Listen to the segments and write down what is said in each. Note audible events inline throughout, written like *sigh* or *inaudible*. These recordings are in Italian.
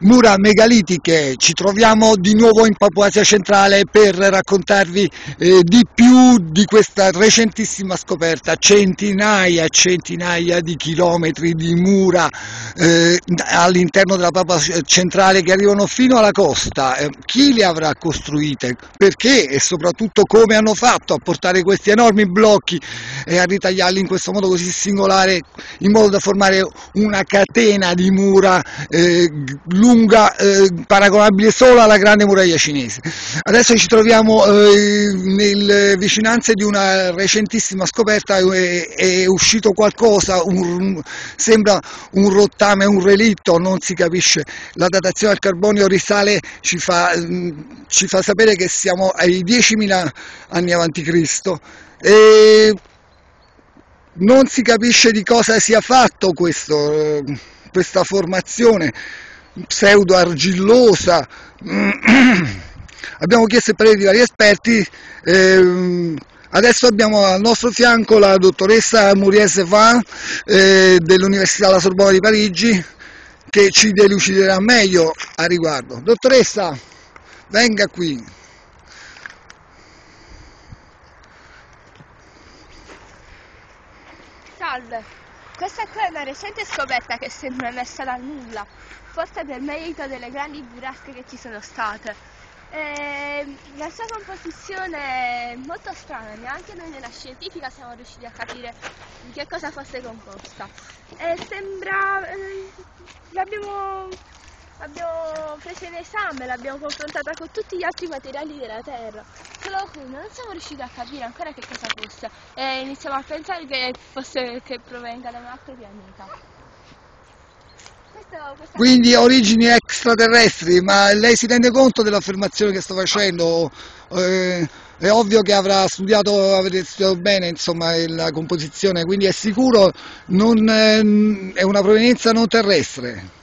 mura megalitiche. Ci troviamo di nuovo in Papua Asia Centrale per raccontarvi eh, di più di questa recentissima scoperta. Centinaia e centinaia di chilometri di mura eh, all'interno della Papua Centrale che arrivano fino alla costa. Eh, chi le avrà costruite? Perché e soprattutto come hanno fatto a portare questi enormi blocchi e a ritagliarli in questo modo così singolare in modo da formare una catena di mura eh, lunga eh, paragonabile solo alla grande muraglia cinese. Adesso ci troviamo eh, nelle vicinanze di una recentissima scoperta, è, è uscito qualcosa, un, sembra un rottame, un relitto, non si capisce, la datazione al carbonio risale, ci fa, ci fa sapere che siamo ai 10.000 anni avanti Cristo. E non si capisce di cosa sia fatto questo, questa formazione pseudo argillosa. *clears throat* abbiamo chiesto il parere di vari esperti. Eh, adesso abbiamo al nostro fianco la dottoressa Muriel Sevin eh, dell'Università La Sorbona di Parigi che ci deluciderà meglio a riguardo. Dottoressa, venga qui. Salve, questa qua è una recente scoperta che sembra messa dal nulla, forse per merito delle grandi burrasche che ci sono state. E ehm, la sua composizione è molto strana, neanche noi nella scientifica siamo riusciti a capire di che cosa fosse composta. E sembra... Eh, l'abbiamo L'abbiamo presa in esame, l'abbiamo confrontata con tutti gli altri materiali della Terra, solo che non siamo riusciti a capire ancora che cosa fosse e iniziamo a pensare che, fosse, che provenga da un altro pianeta. Questo, Quindi origini extraterrestri, ma lei si rende conto dell'affermazione che sto facendo? Eh, è ovvio che avrà studiato, avrete studiato bene insomma, la composizione, quindi è sicuro non, eh, è una provenienza non terrestre.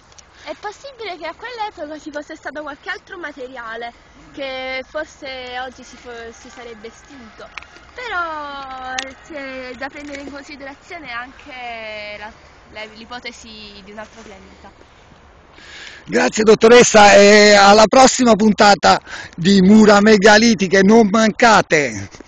È possibile che a quell'epoca ci fosse stato qualche altro materiale che forse oggi si, si sarebbe estinto, però c'è da prendere in considerazione anche l'ipotesi di un altro pianeta. Grazie dottoressa e alla prossima puntata di Mura Megalitiche, non mancate!